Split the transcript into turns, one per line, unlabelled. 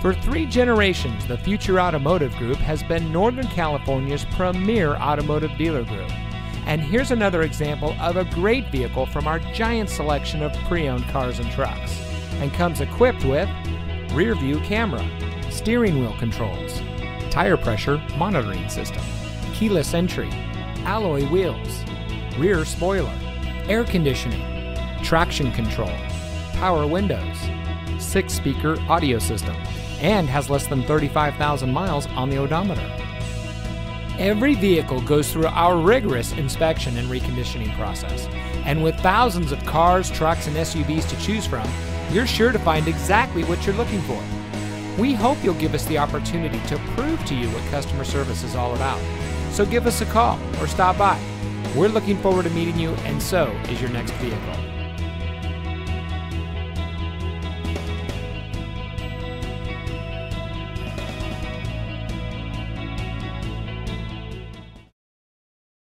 For three generations, the Future Automotive Group has been Northern California's premier automotive dealer group. And here's another example of a great vehicle from our giant selection of pre owned cars and trucks. And comes equipped with rear view camera, steering wheel controls, tire pressure monitoring system, keyless entry, alloy wheels, rear spoiler, air conditioning, traction control, power windows, six speaker audio system, and has less than 35,000 miles on the odometer. Every vehicle goes through our rigorous inspection and reconditioning process. And with thousands of cars, trucks, and SUVs to choose from, you're sure to find exactly what you're looking for. We hope you'll give us the opportunity to prove to you what customer service is all about. So give us a call or stop by. We're looking forward to meeting you, and so is your next vehicle.